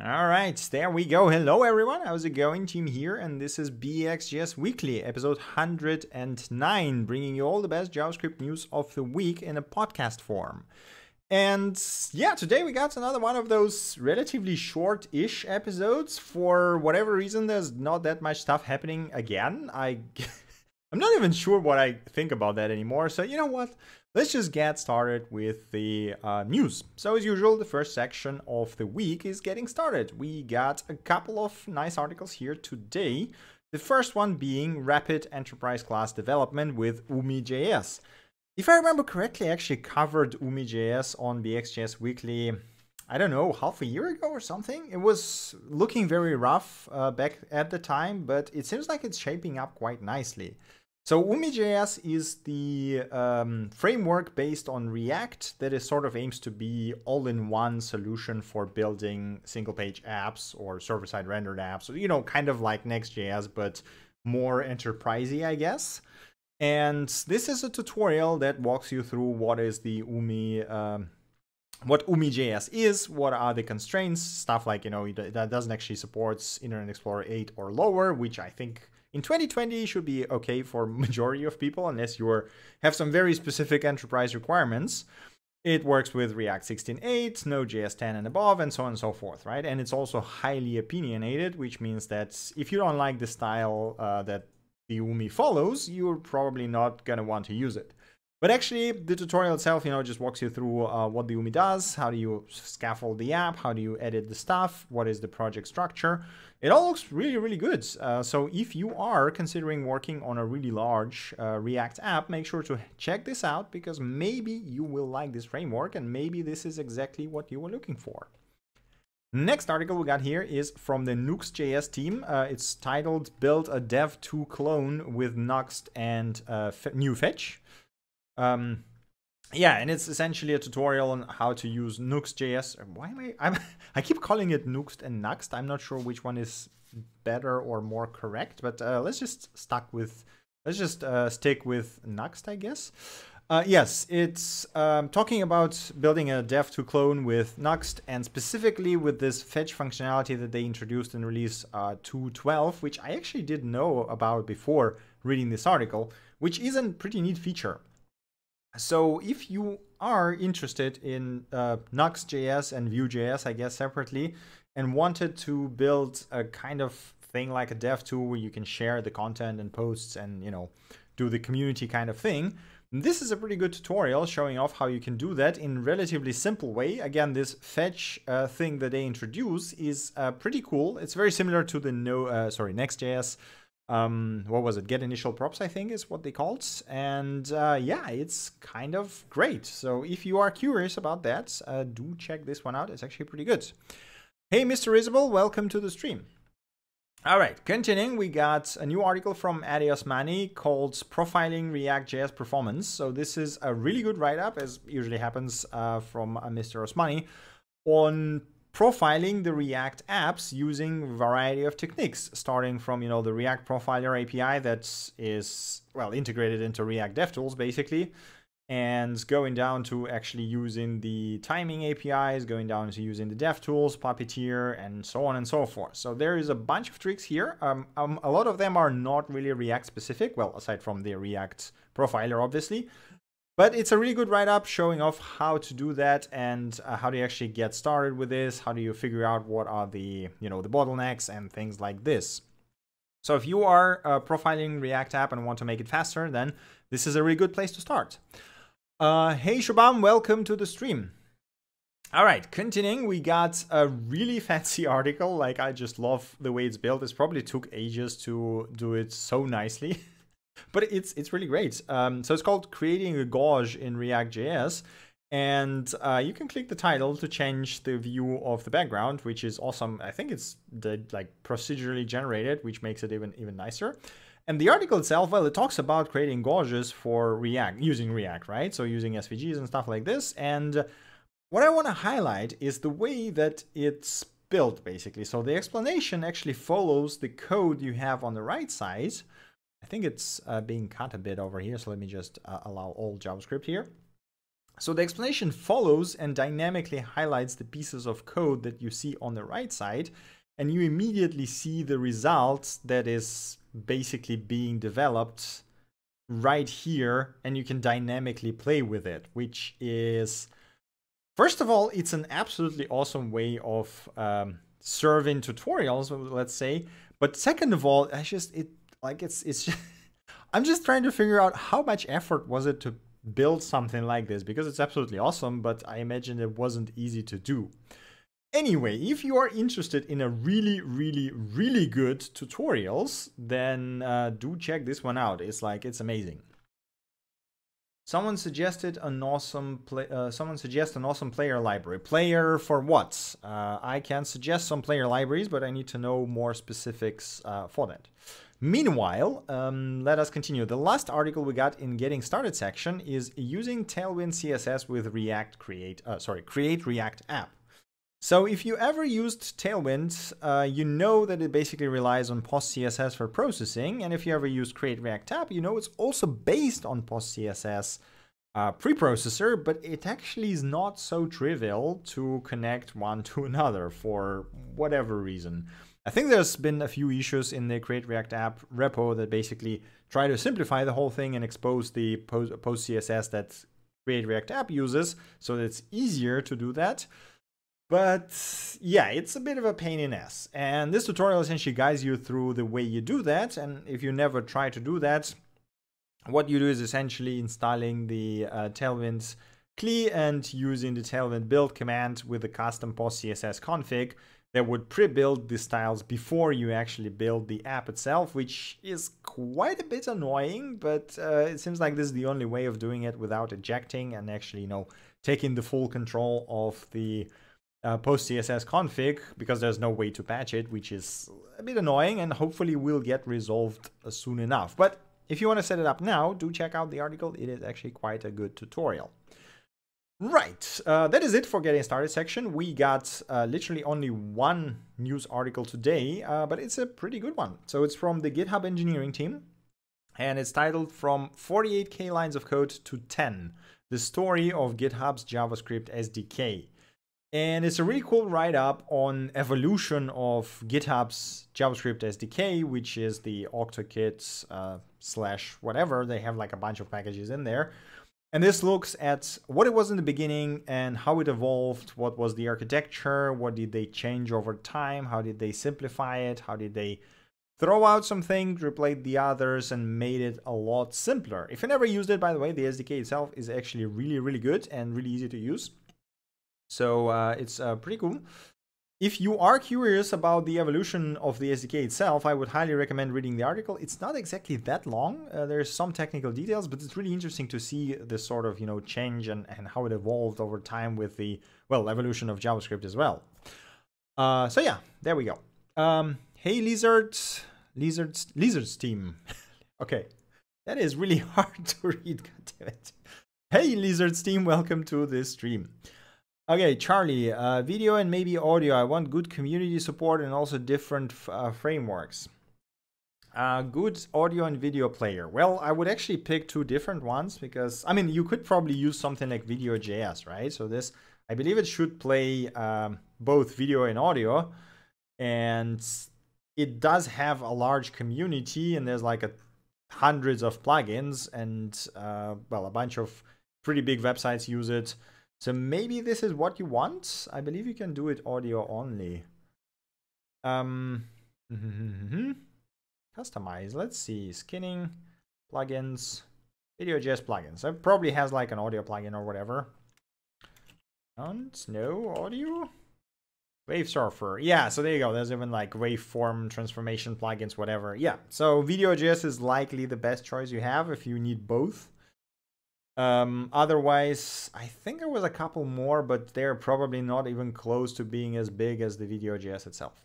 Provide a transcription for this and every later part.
All right, there we go. Hello, everyone. How's it going? Tim here, and this is BXJS Weekly, episode 109, bringing you all the best JavaScript news of the week in a podcast form. And yeah, today we got another one of those relatively short ish episodes. For whatever reason, there's not that much stuff happening again. I. I'm not even sure what I think about that anymore. So, you know what? Let's just get started with the uh, news. So as usual, the first section of the week is getting started. We got a couple of nice articles here today. The first one being Rapid Enterprise Class Development with Umi.js. If I remember correctly, I actually covered Umi.js on BXJS Weekly, I don't know, half a year ago or something. It was looking very rough uh, back at the time, but it seems like it's shaping up quite nicely. So Umi.js is the um, framework based on React that is sort of aims to be all-in-one solution for building single-page apps or server-side rendered apps. You know, kind of like Next.js, but more enterprisey, I guess. And this is a tutorial that walks you through what is the Umi um, what Umi.js is, what are the constraints, stuff like, you know, that doesn't actually supports Internet Explorer 8 or lower, which I think in 2020 should be okay for majority of people unless you have some very specific enterprise requirements. It works with React 16.8, Node.js 10 and above, and so on and so forth, right? And it's also highly opinionated, which means that if you don't like the style uh, that the UMI follows, you're probably not gonna want to use it. But actually, the tutorial itself, you know, just walks you through uh, what the UMI does, how do you scaffold the app, how do you edit the stuff, what is the project structure. It all looks really, really good. Uh, so if you are considering working on a really large uh, React app, make sure to check this out because maybe you will like this framework and maybe this is exactly what you were looking for. Next article we got here is from the Nuxt.js team. Uh, it's titled Build a DEV.TO clone with Nuxt and uh, new fetch. Um, yeah, and it's essentially a tutorial on how to use Nuxt.js. Why am I? I'm, I keep calling it Nuxt and Nuxt. I'm not sure which one is better or more correct, but uh, let's just stuck with let's just uh, stick with Nuxt, I guess. Uh, yes, it's um, talking about building a dev.to clone with Nuxt and specifically with this fetch functionality that they introduced in release uh, 2.12, which I actually didn't know about before reading this article, which is a pretty neat feature. So if you are interested in uh, Nuxt.js and Vue.js, I guess separately, and wanted to build a kind of thing like a dev tool where you can share the content and posts and you know do the community kind of thing, this is a pretty good tutorial showing off how you can do that in relatively simple way. Again, this fetch uh, thing that they introduce is uh, pretty cool. It's very similar to the no, uh, sorry, Next.js um, what was it? Get initial props, I think is what they called. And uh, yeah, it's kind of great. So if you are curious about that, uh, do check this one out. It's actually pretty good. Hey, Mr. Isabel, welcome to the stream. All right, continuing, we got a new article from Addy Osmani called Profiling React.js Performance. So this is a really good write-up, as usually happens uh, from uh, Mr. Osmani, on profiling the React apps using variety of techniques, starting from you know the React Profiler API that is well integrated into React DevTools basically, and going down to actually using the timing APIs, going down to using the DevTools, Puppeteer, and so on and so forth. So there is a bunch of tricks here. Um, um, a lot of them are not really React specific, well, aside from the React profiler, obviously. But it's a really good write-up showing off how to do that and uh, how do you actually get started with this, how do you figure out what are the, you know, the bottlenecks and things like this. So if you are uh, profiling React app and want to make it faster, then this is a really good place to start. Uh, hey Shubham, welcome to the stream. All right, continuing, we got a really fancy article. Like, I just love the way it's built. It probably took ages to do it so nicely. but it's it's really great. Um, so it's called creating a gauge in React.js. And uh, you can click the title to change the view of the background, which is awesome. I think it's the like procedurally generated, which makes it even even nicer. And the article itself, well, it talks about creating gauges for React, using React, right? So using SVGs and stuff like this. And what I want to highlight is the way that it's built, basically. So the explanation actually follows the code you have on the right side, I think it's uh, being cut a bit over here, so let me just uh, allow all JavaScript here. So the explanation follows and dynamically highlights the pieces of code that you see on the right side, and you immediately see the results that is basically being developed right here, and you can dynamically play with it, which is, first of all, it's an absolutely awesome way of um, serving tutorials, let's say. But second of all, I just it like it's it's. Just, I'm just trying to figure out how much effort was it to build something like this because it's absolutely awesome, but I imagine it wasn't easy to do. Anyway, if you are interested in a really, really, really good tutorials, then uh, do check this one out. It's like, it's amazing. Someone suggested an awesome play. Uh, someone suggests an awesome player library. Player for what? Uh, I can suggest some player libraries, but I need to know more specifics uh, for that. Meanwhile, um, let us continue. The last article we got in Getting Started section is using Tailwind CSS with React Create. Uh, sorry, Create React App. So if you ever used Tailwind, uh, you know that it basically relies on PostCSS for processing. And if you ever used Create React App, you know it's also based on PostCSS uh, preprocessor, but it actually is not so trivial to connect one to another for whatever reason. I think there's been a few issues in the Create React App repo that basically try to simplify the whole thing and expose the post CSS that Create React App uses, so that it's easier to do that. But yeah, it's a bit of a pain in ass. And this tutorial essentially guides you through the way you do that. And if you never try to do that, what you do is essentially installing the uh, Tailwind CLI and using the Tailwind build command with the custom post CSS config that would pre-build the styles before you actually build the app itself, which is quite a bit annoying, but uh, it seems like this is the only way of doing it without ejecting and actually, you know, taking the full control of the uh, post CSS config because there's no way to patch it, which is a bit annoying and hopefully will get resolved soon enough. But if you want to set it up now, do check out the article. It is actually quite a good tutorial. Right, uh, that is it for getting started section. We got uh, literally only one news article today, uh, but it's a pretty good one. So it's from the GitHub engineering team, and it's titled From 48k lines of code to 10, the story of GitHub's JavaScript SDK. And it's a really cool write up on evolution of GitHub's JavaScript SDK, which is the OctoKit uh, slash whatever. They have like a bunch of packages in there. And this looks at what it was in the beginning and how it evolved. What was the architecture? What did they change over time? How did they simplify it? How did they throw out some things, replace the others, and made it a lot simpler? If you never used it, by the way, the SDK itself is actually really, really good and really easy to use. So uh, it's uh, pretty cool. If you are curious about the evolution of the SDK itself, I would highly recommend reading the article. It's not exactly that long. Uh, there's some technical details, but it's really interesting to see this sort of, you know, change and, and how it evolved over time with the, well, evolution of JavaScript as well. Uh, so yeah, there we go. Um, hey, Lizards, Lizards, Lizards team. okay, that is really hard to read, goddammit. Hey, Lizards team, welcome to this stream. Okay, Charlie, uh, video and maybe audio. I want good community support and also different uh, frameworks. Uh, good audio and video player. Well, I would actually pick two different ones because, I mean, you could probably use something like Video.js, right? So this, I believe it should play um, both video and audio. And it does have a large community and there's like a hundreds of plugins and, uh, well, a bunch of pretty big websites use it. So maybe this is what you want. I believe you can do it audio only. Um, customize. Let's see. Skinning, plugins, Video.js plugins. It probably has like an audio plugin or whatever. And no audio. Wave Surfer. Yeah, so there you go. There's even like waveform transformation plugins, whatever. Yeah, so Video.js is likely the best choice you have if you need both. Um, otherwise, I think there was a couple more, but they're probably not even close to being as big as the Video.js itself.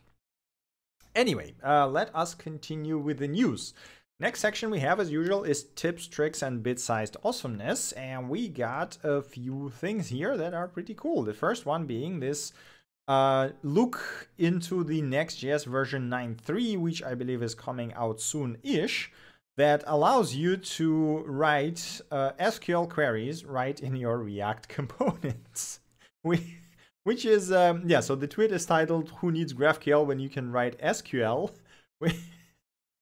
Anyway, uh, let us continue with the news. Next section we have, as usual, is tips, tricks, and bit-sized awesomeness. And we got a few things here that are pretty cool. The first one being this uh, look into the Next.js version 9.3, which I believe is coming out soon-ish. That allows you to write uh, SQL queries right in your React components. which is, um, yeah, so the tweet is titled, Who Needs GraphQL When You Can Write SQL?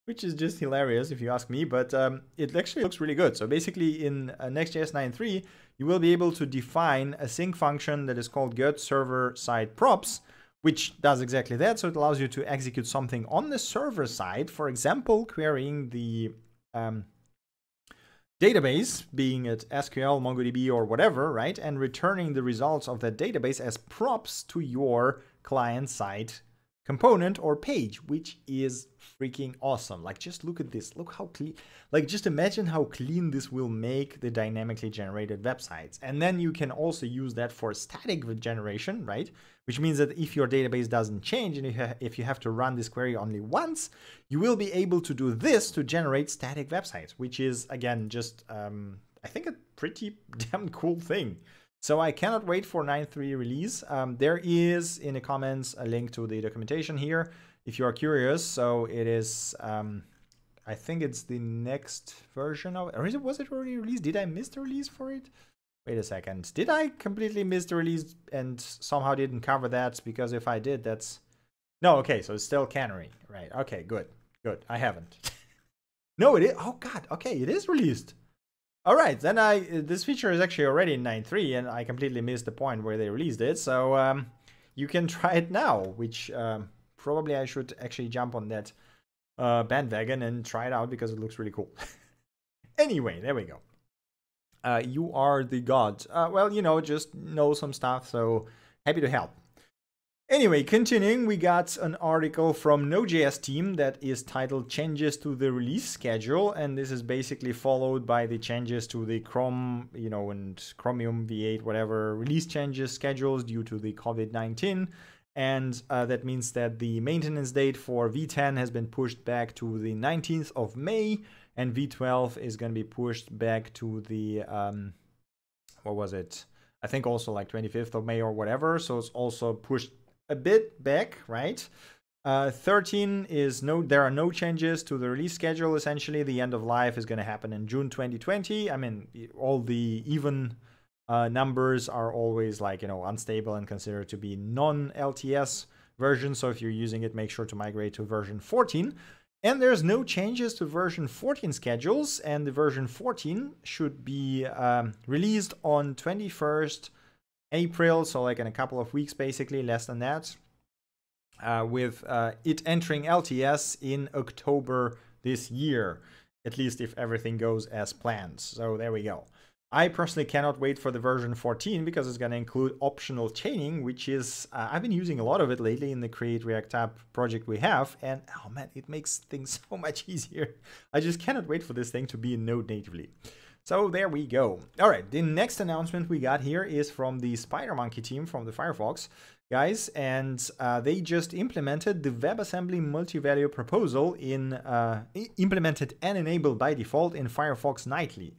which is just hilarious if you ask me, but um, it actually looks really good. So basically in uh, Next.js 9.3, you will be able to define async function that is called get server side props, which does exactly that. So it allows you to execute something on the server side, for example, querying the um, database, being it SQL, MongoDB, or whatever, right? And returning the results of that database as props to your client side component or page, which is freaking awesome. Like, just look at this. Look how clean, like, just imagine how clean this will make the dynamically generated websites. And then you can also use that for static generation, right? Which means that if your database doesn't change and if you have to run this query only once, you will be able to do this to generate static websites, which is, again, just, um, I think, a pretty damn cool thing. So I cannot wait for 9.3 release. Um, there is in the comments a link to the documentation here if you are curious. So it is, um, I think it's the next version of, or is it, was it already released? Did I miss the release for it? Wait a second. Did I completely miss the release and somehow didn't cover that? Because if I did, that's, no, okay, so it's still canary, right? Okay, good, good. I haven't. no, it is, oh God, okay, it is released. All right, then I this feature is actually already in 9.3 and I completely missed the point where they released it. So um, you can try it now, which um, probably I should actually jump on that uh, bandwagon and try it out because it looks really cool. anyway, there we go. Uh, you are the god. Uh, well, you know, just know some stuff, so happy to help. Anyway, continuing, we got an article from Node.js team that is titled Changes to the Release Schedule, and this is basically followed by the changes to the Chrome, you know, and Chromium V8, whatever release changes schedules due to the COVID-19. And uh, that means that the maintenance date for V10 has been pushed back to the 19th of May, and V12 is going to be pushed back to the, um, what was it? I think also like 25th of May or whatever. So it's also pushed a bit back, right? Uh, 13 is no, there are no changes to the release schedule. Essentially, the end of life is going to happen in June 2020. I mean, all the even uh, numbers are always like, you know, unstable and considered to be non LTS version. So if you're using it, make sure to migrate to version 14. And there's no changes to version 14 schedules, and the version 14 should be um, released on 21st April, so like in a couple of weeks, basically, less than that, uh, with uh, it entering LTS in October this year, at least if everything goes as planned. So there we go. I personally cannot wait for the version 14 because it's going to include optional chaining, which is, uh, I've been using a lot of it lately in the Create React App project we have. And oh man, it makes things so much easier. I just cannot wait for this thing to be in Node natively. So there we go. All right, the next announcement we got here is from the Spider Monkey team from the Firefox guys, and uh, they just implemented the WebAssembly multi-value proposal in uh, implemented and enabled by default in Firefox Nightly.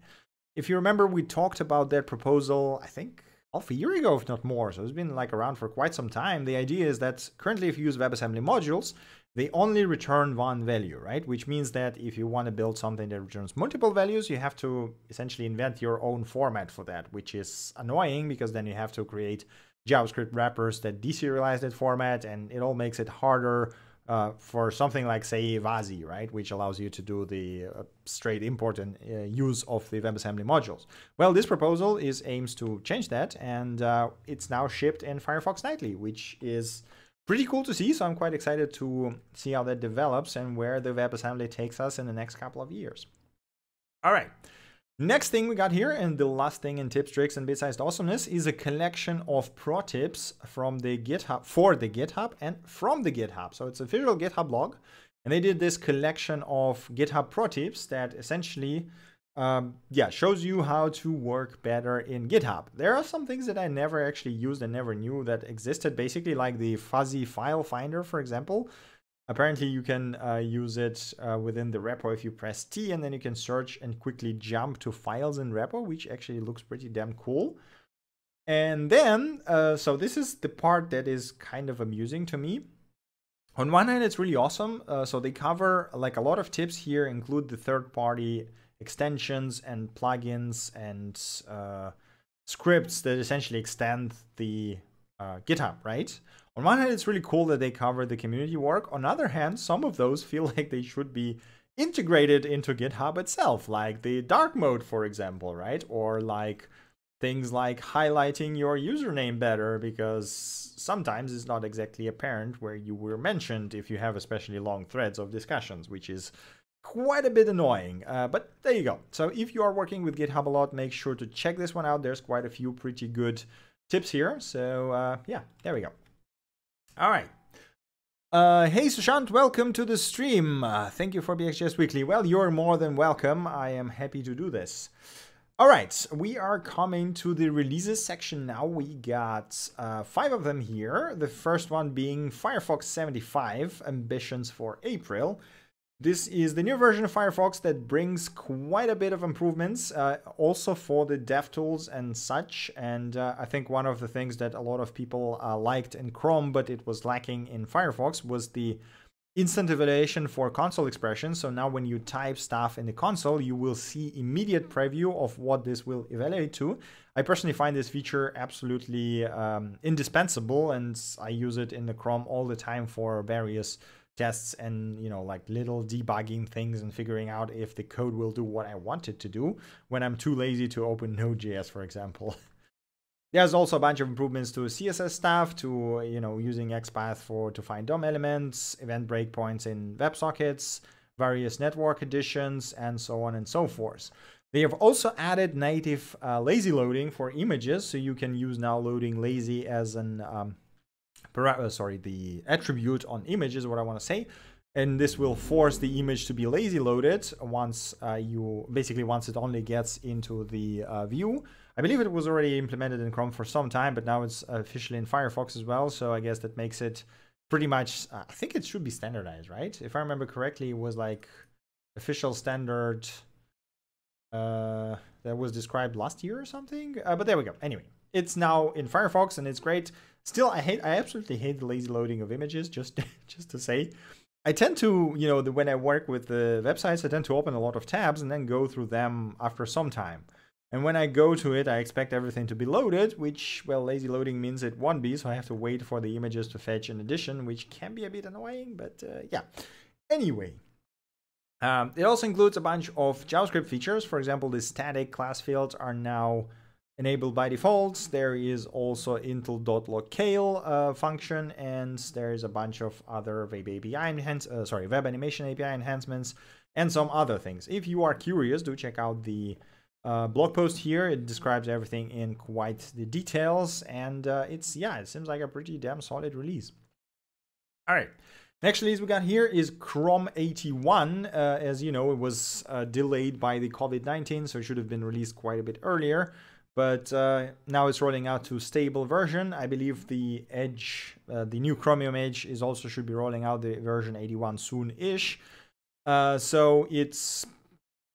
If you remember, we talked about that proposal, I think half a year ago, if not more. So it's been like around for quite some time. The idea is that currently, if you use WebAssembly modules, they only return one value, right? Which means that if you want to build something that returns multiple values, you have to essentially invent your own format for that, which is annoying because then you have to create JavaScript wrappers that deserialize that format, and it all makes it harder uh, for something like, say, WASI, right, which allows you to do the uh, straight import and uh, use of the WebAssembly modules. Well, this proposal is aims to change that, and uh, it's now shipped in Firefox Nightly, which is pretty cool to see. So I'm quite excited to see how that develops and where the WebAssembly takes us in the next couple of years. All right. Next thing we got here, and the last thing in tips, tricks, and bit-sized awesomeness is a collection of pro tips from the GitHub for the GitHub and from the GitHub. So it's a visual GitHub log, and they did this collection of GitHub pro tips that essentially um, yeah, shows you how to work better in GitHub. There are some things that I never actually used and never knew that existed, basically like the fuzzy file finder, for example. Apparently you can uh, use it uh, within the repo if you press T and then you can search and quickly jump to files in repo, which actually looks pretty damn cool. And then, uh, so this is the part that is kind of amusing to me. on one hand, it's really awesome. Uh, so they cover like a lot of tips here, include the third-party extensions and plugins and uh, scripts that essentially extend the uh, GitHub, right? On one hand, it's really cool that they cover the community work. On the other hand, some of those feel like they should be integrated into GitHub itself, like the dark mode, for example, right? Or like things like highlighting your username better because sometimes it's not exactly apparent where you were mentioned if you have especially long threads of discussions, which is quite a bit annoying. Uh, but there you go. So if you are working with GitHub a lot, make sure to check this one out. There's quite a few pretty good tips here. So uh, yeah, there we go. All right. Uh, hey Sushant, welcome to the stream. Uh, thank you for BXJS Weekly. Well, you're more than welcome. I am happy to do this. All right, we are coming to the releases section now. We got uh, five of them here. The first one being Firefox 75 Ambitions for April. This is the new version of Firefox that brings quite a bit of improvements, uh, also for the DevTools and such. And uh, I think one of the things that a lot of people uh, liked in Chrome, but it was lacking in Firefox, was the instant evaluation for console expressions. So now when you type stuff in the console, you will see immediate preview of what this will evaluate to. I personally find this feature absolutely um, indispensable and I use it in the Chrome all the time for various tests and you know like little debugging things and figuring out if the code will do what I want it to do when I'm too lazy to open Node.js, for example. There's also a bunch of improvements to CSS stuff, to you know using XPath for to find DOM elements, event breakpoints in WebSockets, various network additions, and so on and so forth. They have also added native uh, lazy loading for images, so you can use now loading lazy as an um, uh, sorry the attribute on image is what I want to say, and this will force the image to be lazy loaded once uh, you basically once it only gets into the uh, view. I believe it was already implemented in Chrome for some time, but now it's officially in Firefox as well. So I guess that makes it pretty much, uh, I think it should be standardized, right? If I remember correctly, it was like official standard uh, that was described last year or something. Uh, but there we go. Anyway, it's now in Firefox and it's great. Still, I hate, I absolutely hate the lazy loading of images. Just, just to say, I tend to, you know, the, when I work with the websites, I tend to open a lot of tabs and then go through them after some time. And when I go to it, I expect everything to be loaded, which, well, lazy loading means it won't be, so I have to wait for the images to fetch in addition, which can be a bit annoying, but uh, yeah. Anyway, um, it also includes a bunch of JavaScript features. For example, the static class fields are now enabled by default. There is also Intl.Locale uh, function, and there is a bunch of other web API enhance, uh, sorry, web animation API enhancements, and some other things. If you are curious, do check out the uh, blog post here. It describes everything in quite the details, and uh, it's yeah, it seems like a pretty damn solid release. All right. Next release we got here is Chrome 81. Uh, as you know, it was uh, delayed by the COVID-19, so it should have been released quite a bit earlier. But uh, now it's rolling out to stable version. I believe the Edge, uh, the new Chromium Edge, is also should be rolling out the version 81 soon-ish. so it's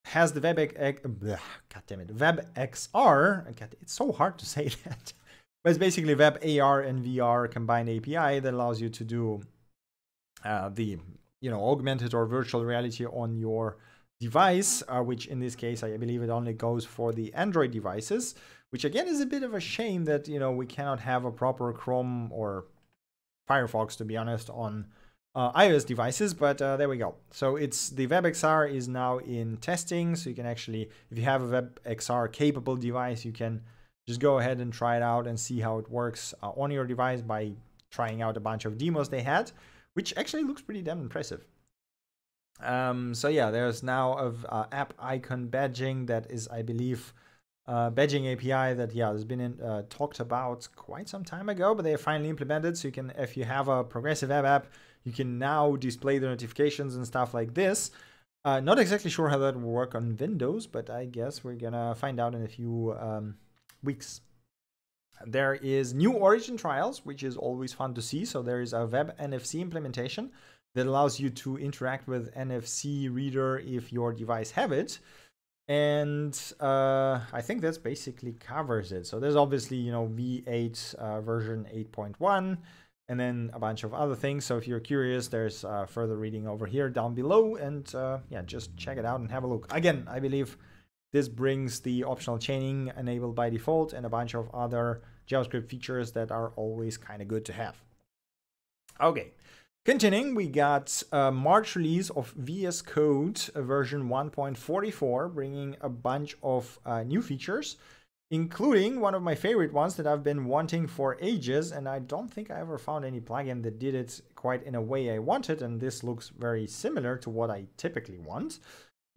has the web God damn it, WebXR. It's so hard to say that. but it's basically Web AR and VR combined API that allows you to do uh, the you know augmented or virtual reality on your device, uh, which in this case I believe it only goes for the Android devices. Which again is a bit of a shame that you know we cannot have a proper Chrome or Firefox, to be honest, on uh, iOS devices, but uh, there we go. So it's the WebXR is now in testing, so you can actually, if you have a WebXR capable device, you can just go ahead and try it out and see how it works uh, on your device by trying out a bunch of demos they had, which actually looks pretty damn impressive. Um, so yeah, there's now a uh, app icon badging that is, I believe, uh, badging API that yeah has been in, uh, talked about quite some time ago, but they are finally implemented. So you can, if you have a progressive web app, you can now display the notifications and stuff like this. Uh, not exactly sure how that will work on Windows, but I guess we're gonna find out in a few um, weeks. There is new origin trials, which is always fun to see. So there is a web NFC implementation that allows you to interact with NFC reader if your device have it. And uh, I think that's basically covers it. So there's obviously, you know, V8 uh, version 8.1 and then a bunch of other things. So if you're curious, there's uh, further reading over here down below, and uh, yeah, just check it out and have a look. Again, I believe this brings the optional chaining enabled by default and a bunch of other JavaScript features that are always kind of good to have. Okay, continuing, we got a March release of VS Code version 1.44, bringing a bunch of uh, new features including one of my favorite ones that I've been wanting for ages, and I don't think I ever found any plugin that did it quite in a way I wanted, and this looks very similar to what I typically want,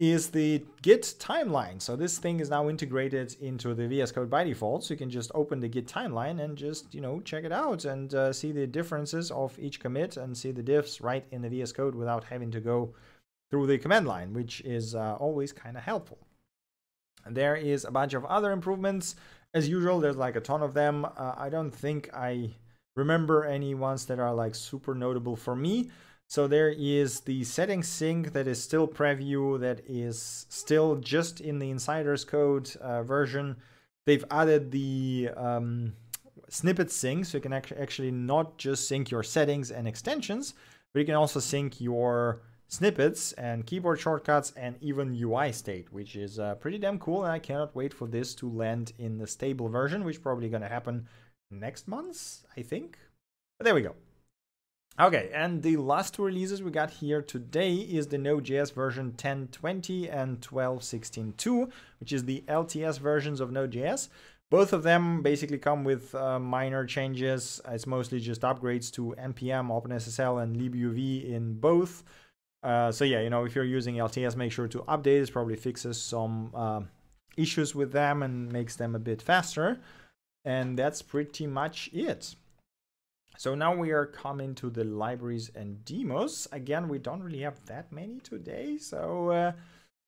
is the Git timeline. So this thing is now integrated into the VS Code by default, so you can just open the Git timeline and just, you know, check it out and uh, see the differences of each commit and see the diffs right in the VS Code without having to go through the command line, which is uh, always kind of helpful. There is a bunch of other improvements. As usual, there's like a ton of them. Uh, I don't think I remember any ones that are like super notable for me. So there is the settings sync that is still preview, that is still just in the insiders code uh, version. They've added the um, snippet sync, so you can actually not just sync your settings and extensions, but you can also sync your snippets and keyboard shortcuts and even UI state, which is uh, pretty damn cool. And I cannot wait for this to land in the stable version, which probably going to happen next month, I think. But there we go. Okay, and the last two releases we got here today is the Node.js version 10.20 and 12.16.2, which is the LTS versions of Node.js. Both of them basically come with uh, minor changes. It's mostly just upgrades to NPM, OpenSSL, and libuv in both. Uh, so yeah, you know, if you're using LTS, make sure to update. It probably fixes some uh, issues with them and makes them a bit faster. And that's pretty much it. So now we are coming to the libraries and demos. Again, we don't really have that many today, so uh,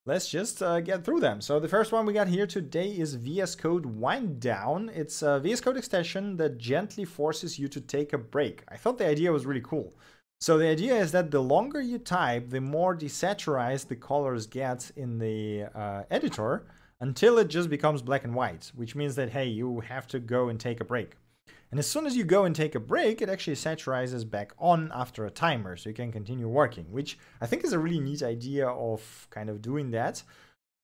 let's just uh, get through them. So the first one we got here today is VS Code Wind Down. It's a VS Code extension that gently forces you to take a break. I thought the idea was really cool. So the idea is that the longer you type, the more desaturized the colors get in the uh, editor until it just becomes black and white, which means that, hey, you have to go and take a break. And as soon as you go and take a break, it actually saturizes back on after a timer, so you can continue working, which I think is a really neat idea of kind of doing that.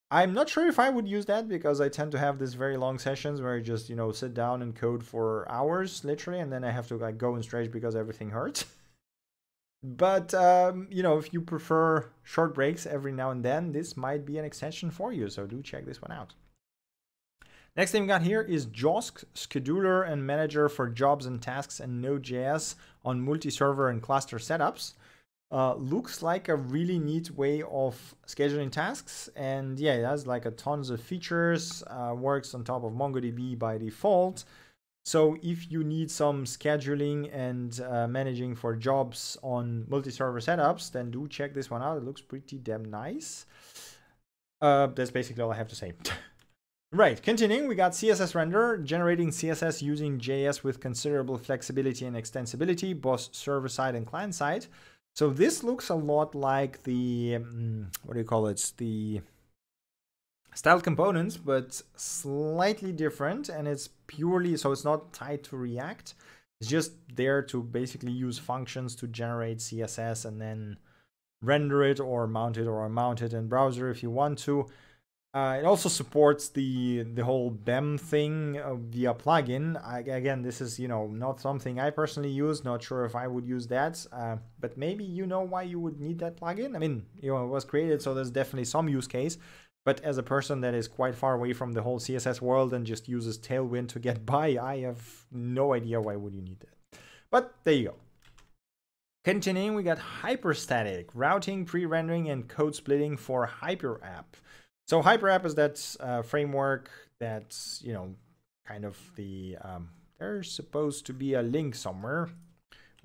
I'm not sure if I would use that because I tend to have these very long sessions where I just, you know, sit down and code for hours, literally, and then I have to like go and stretch because everything hurts. But, um, you know, if you prefer short breaks every now and then, this might be an extension for you. So do check this one out. Next thing we got here is JOSK scheduler and manager for jobs and tasks and Node.js on multi-server and cluster setups. Uh, looks like a really neat way of scheduling tasks. And yeah, it has like a tons of features, uh, works on top of MongoDB by default. So if you need some scheduling and uh, managing for jobs on multi-server setups, then do check this one out. It looks pretty damn nice. Uh, that's basically all I have to say. right, continuing, we got CSS render, generating CSS using JS with considerable flexibility and extensibility, both server-side and client-side. So this looks a lot like the, um, what do you call it, the styled components, but slightly different. And it's purely, so it's not tied to React. It's just there to basically use functions to generate CSS and then render it or mount it or mount it in browser if you want to. Uh, it also supports the the whole BEM thing uh, via plugin. I, again, this is you know not something I personally use. Not sure if I would use that, uh, but maybe you know why you would need that plugin. I mean, you know, it was created, so there's definitely some use case. But as a person that is quite far away from the whole CSS world and just uses Tailwind to get by, I have no idea why would you need that. But there you go. Continuing, we got hyperstatic routing, pre-rendering, and code splitting for HyperApp. So HyperApp is that uh, framework that's you know kind of the um, there's supposed to be a link somewhere.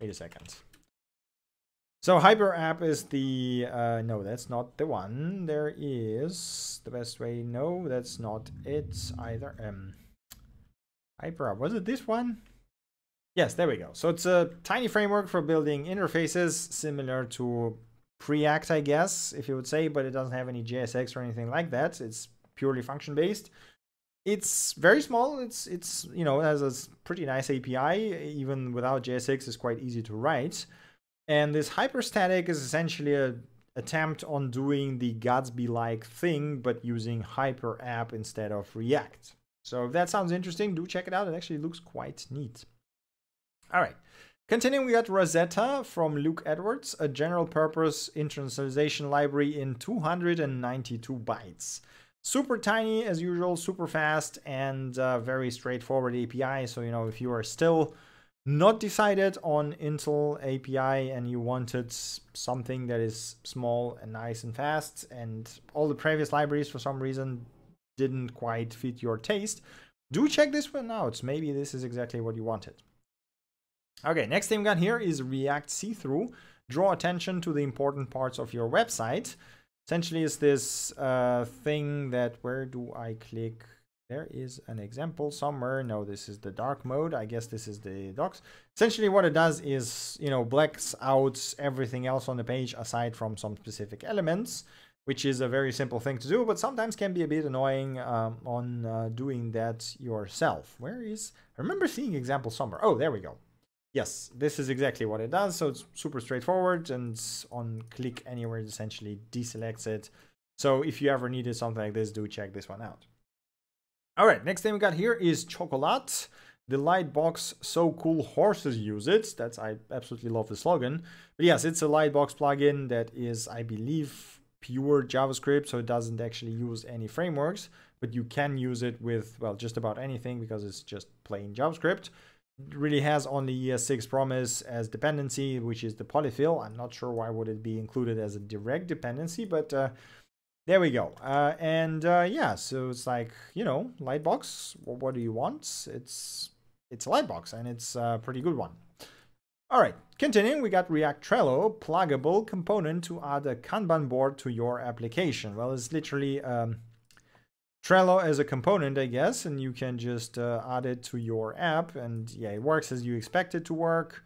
Wait a second. So HyperApp is the, uh, no, that's not the one. There is the best way. No, that's not it either. Um, Hyper App, was it this one? Yes, there we go. So it's a tiny framework for building interfaces similar to Preact, I guess, if you would say, but it doesn't have any JSX or anything like that. It's purely function based. It's very small. It's it's you know has a pretty nice API. Even without JSX, it's quite easy to write. And this hyperstatic is essentially a attempt on doing the Gatsby-like thing, but using Hyper App instead of React. So if that sounds interesting, do check it out. It actually looks quite neat. All right. Continuing, we got Rosetta from Luke Edwards, a general purpose internationalization library in 292 bytes. Super tiny as usual, super fast, and uh, very straightforward API. So, you know, if you are still not decided on Intl API and you wanted something that is small and nice and fast, and all the previous libraries for some reason didn't quite fit your taste, do check this one out. Maybe this is exactly what you wanted. Okay, next thing we got here is React See-Through. Draw attention to the important parts of your website. Essentially is this uh, thing that, where do I click? There is an example somewhere. No, this is the dark mode. I guess this is the docs. Essentially what it does is, you know, blacks out everything else on the page aside from some specific elements, which is a very simple thing to do, but sometimes can be a bit annoying um, on uh, doing that yourself. Where is, I remember seeing example somewhere. Oh, there we go. Yes, this is exactly what it does. So it's super straightforward and on click anywhere, it essentially deselects it. So if you ever needed something like this, do check this one out. All right, next thing we got here is Chocolat. The Lightbox So Cool Horses Use It. That's I absolutely love the slogan. But yes, it's a Lightbox plugin that is, I believe, pure JavaScript, so it doesn't actually use any frameworks, but you can use it with, well, just about anything because it's just plain JavaScript. Really has only ES6 promise as dependency, which is the polyfill. I'm not sure why would it be included as a direct dependency, but uh, there we go. Uh, and uh, yeah, so it's like, you know, Lightbox, what, what do you want? It's it's a Lightbox and it's a pretty good one. All right, continuing, we got React Trello, pluggable component to add a Kanban board to your application. Well, it's literally um, Trello as a component, I guess, and you can just uh, add it to your app. And yeah, it works as you expect it to work.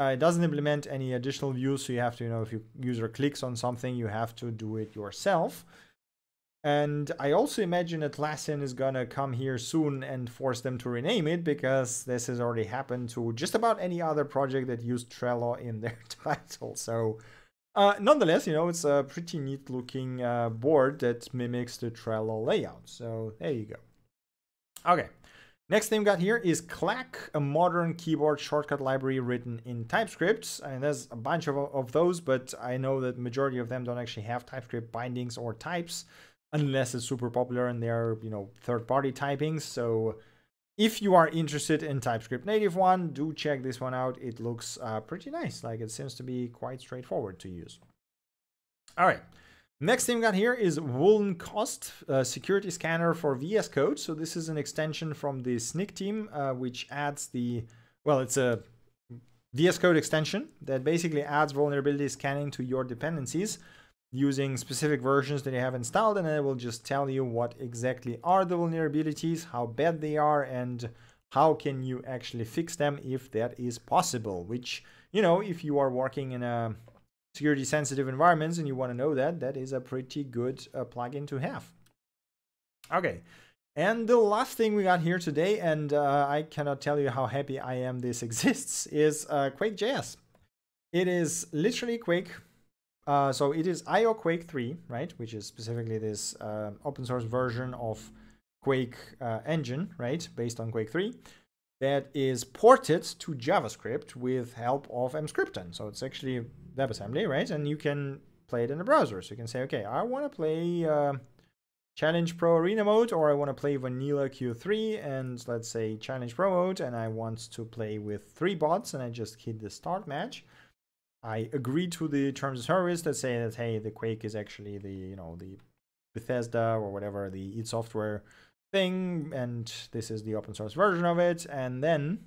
Uh, it doesn't implement any additional views, so you have to, you know, if your user clicks on something, you have to do it yourself. And I also imagine Atlassian is gonna come here soon and force them to rename it because this has already happened to just about any other project that used Trello in their title. So, uh, nonetheless, you know, it's a pretty neat looking uh, board that mimics the Trello layout. So there you go. Okay, Next thing we got here is Clack, a modern keyboard shortcut library written in TypeScript. And there's a bunch of, of those, but I know that majority of them don't actually have TypeScript bindings or types unless it's super popular and they're, you know, third-party typings. So if you are interested in TypeScript native one, do check this one out. It looks uh, pretty nice. Like it seems to be quite straightforward to use. All right. Next thing we got here is Vuln Cost, a security scanner for VS Code. So this is an extension from the Snyk team, uh, which adds the, well, it's a VS Code extension that basically adds vulnerability scanning to your dependencies using specific versions that you have installed, and it will just tell you what exactly are the vulnerabilities, how bad they are, and how can you actually fix them if that is possible, which, you know, if you are working in a security sensitive environments and you want to know that, that is a pretty good uh, plugin to have. Okay, and the last thing we got here today, and uh, I cannot tell you how happy I am this exists, is uh, Quake.js. It is literally Quake. Uh, so it is IO Quake 3, right? Which is specifically this uh, open source version of Quake uh, engine, right? Based on Quake 3 that is ported to JavaScript with help of Emscripten. So it's actually WebAssembly, right? And you can play it in the browser. So you can say, okay, I want to play uh, Challenge Pro Arena mode, or I want to play Vanilla Q3, and let's say Challenge Pro mode, and I want to play with three bots, and I just hit the start match. I agree to the terms of service that say that hey, the Quake is actually the you know the Bethesda or whatever the id Software thing, and this is the open source version of it, and then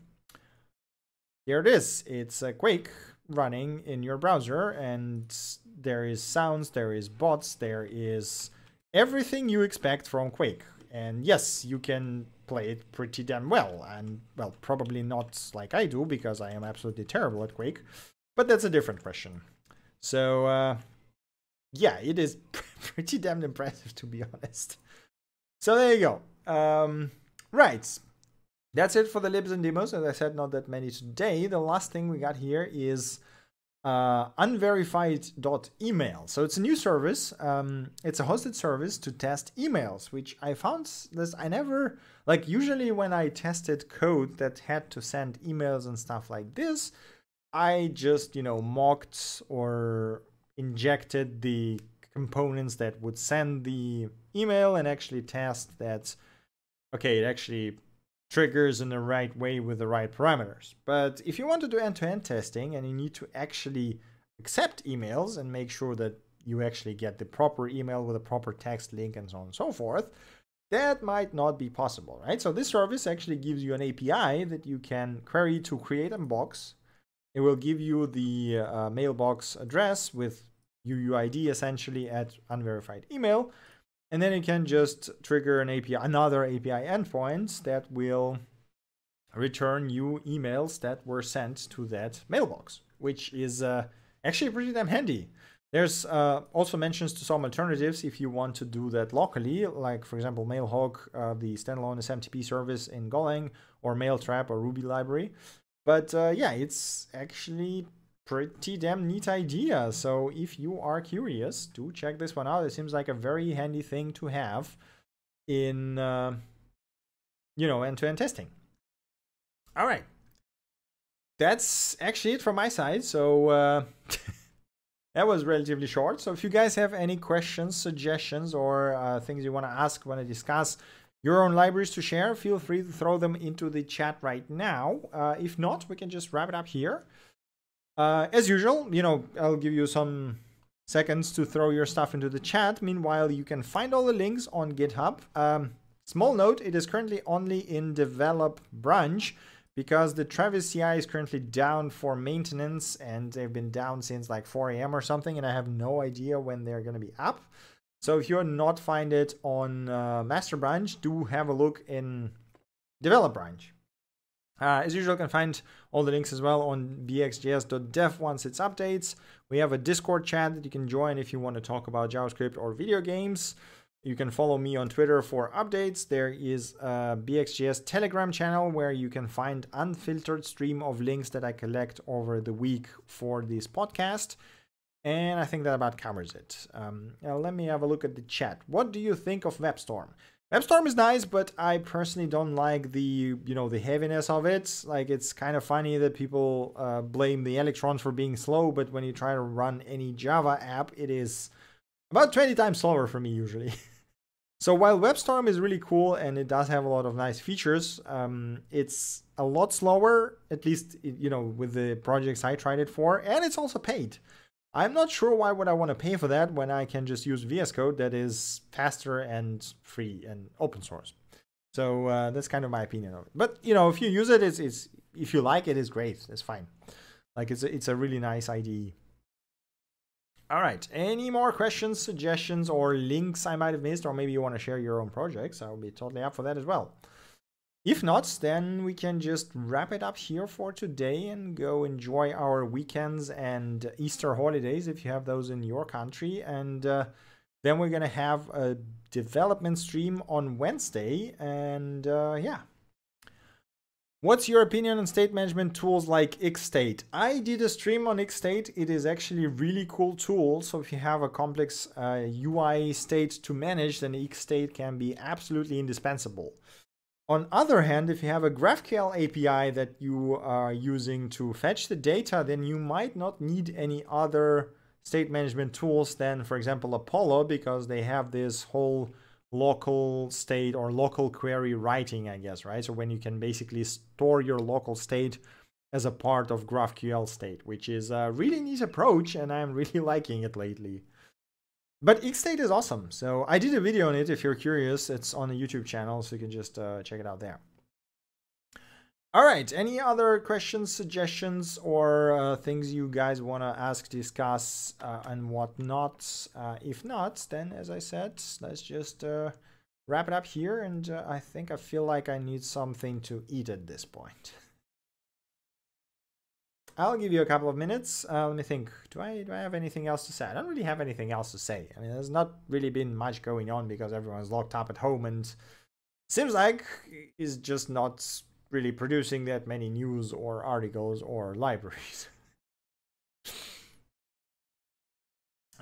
here it is. It's a Quake running in your browser and there is sounds, there is bots, there is everything you expect from Quake. And yes, you can play it pretty damn well. And well, probably not like I do because I am absolutely terrible at Quake, but that's a different question. So uh, yeah, it is pretty damn impressive to be honest. So there you go. Um, right. That's it for the libs and demos. As I said, not that many today. The last thing we got here is uh, unverified.email. So it's a new service. Um, it's a hosted service to test emails, which I found this I never like. Usually, when I tested code that had to send emails and stuff like this, I just you know mocked or injected the components that would send the email and actually test that. Okay, it actually triggers in the right way with the right parameters. But if you want to do end-to-end testing and you need to actually accept emails and make sure that you actually get the proper email with a proper text link and so on and so forth, that might not be possible, right? So this service actually gives you an API that you can query to create a box. It will give you the uh, mailbox address with UUID essentially at unverified email. And then you can just trigger an API, another API endpoint that will return you emails that were sent to that mailbox, which is uh, actually pretty damn handy. There's uh, also mentions to some alternatives if you want to do that locally, like for example, MailHog, uh, the standalone SMTP service in Golang, or Mailtrap or Ruby library. But uh, yeah, it's actually pretty damn neat idea. So if you are curious, do check this one out. It seems like a very handy thing to have in, uh, you know, end-to-end testing. All right. That's actually it from my side. So uh, that was relatively short. So if you guys have any questions, suggestions, or uh, things you want to ask, want to discuss, your own libraries to share, feel free to throw them into the chat right now. Uh, if not, we can just wrap it up here. Uh, as usual, you know, I'll give you some seconds to throw your stuff into the chat. Meanwhile, you can find all the links on GitHub. Um, small note, it is currently only in develop branch because the Travis CI is currently down for maintenance and they've been down since like 4 a.m. or something, and I have no idea when they're going to be up. So if you're not find it on uh, master branch, do have a look in develop branch. Uh, as usual, you can find all the links as well on bxjs.dev once it's updates. We have a Discord chat that you can join if you want to talk about JavaScript or video games. You can follow me on Twitter for updates. There is a BXJS Telegram channel where you can find unfiltered stream of links that I collect over the week for this podcast. And I think that about covers it. Um, let me have a look at the chat. What do you think of WebStorm? WebStorm is nice, but I personally don't like the you know the heaviness of it. Like it's kind of funny that people uh, blame the electrons for being slow, but when you try to run any Java app, it is about 20 times slower for me usually. so while WebStorm is really cool and it does have a lot of nice features, um, it's a lot slower. At least you know with the projects I tried it for, and it's also paid. I'm not sure why would I want to pay for that when I can just use VS Code that is faster and free and open source. So uh, that's kind of my opinion of it. But you know, if you use it, it's, it's if you like it, it's great. It's fine. Like it's a, it's a really nice IDE. All right. Any more questions, suggestions, or links I might have missed, or maybe you want to share your own projects? I'll be totally up for that as well. If not, then we can just wrap it up here for today and go enjoy our weekends and Easter holidays if you have those in your country. And uh, then we're going to have a development stream on Wednesday. And uh, yeah. What's your opinion on state management tools like Xstate? I did a stream on Xstate. It is actually a really cool tool. So if you have a complex uh, UI state to manage, then Xstate can be absolutely indispensable. On other hand, if you have a GraphQL API that you are using to fetch the data, then you might not need any other state management tools than, for example, Apollo, because they have this whole local state or local query writing, I guess, right? So when you can basically store your local state as a part of GraphQL state, which is a really neat approach, and I'm really liking it lately. But Xstate is awesome. So I did a video on it. If you're curious, it's on the YouTube channel, so you can just uh, check it out there. All right. Any other questions, suggestions, or uh, things you guys want to ask, discuss, uh, and whatnot? Uh, if not, then as I said, let's just uh, wrap it up here. And uh, I think I feel like I need something to eat at this point. I'll give you a couple of minutes. Uh, let me think. Do I do I have anything else to say? I don't really have anything else to say. I mean, there's not really been much going on because everyone's locked up at home and seems like is just not really producing that many news or articles or libraries.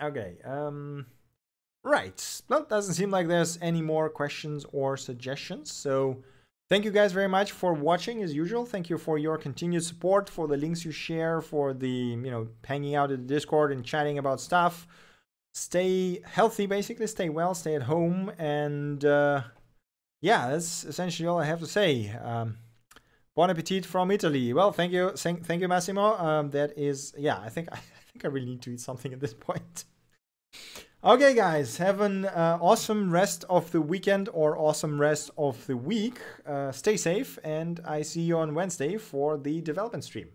okay, um, right. Well, doesn't seem like there's any more questions or suggestions. So, thank you guys very much for watching as usual. Thank you for your continued support, for the links you share, for the you know hanging out in the Discord and chatting about stuff. Stay healthy, basically. Stay well. Stay at home, and uh, yeah, that's essentially all I have to say. Um, Bon appetit from Italy. Well, thank you, thank, thank you, Massimo. Um, that is, yeah, I think I think I really need to eat something at this point. Okay, guys, have an uh, awesome rest of the weekend or awesome rest of the week. Uh, stay safe, and I see you on Wednesday for the development stream.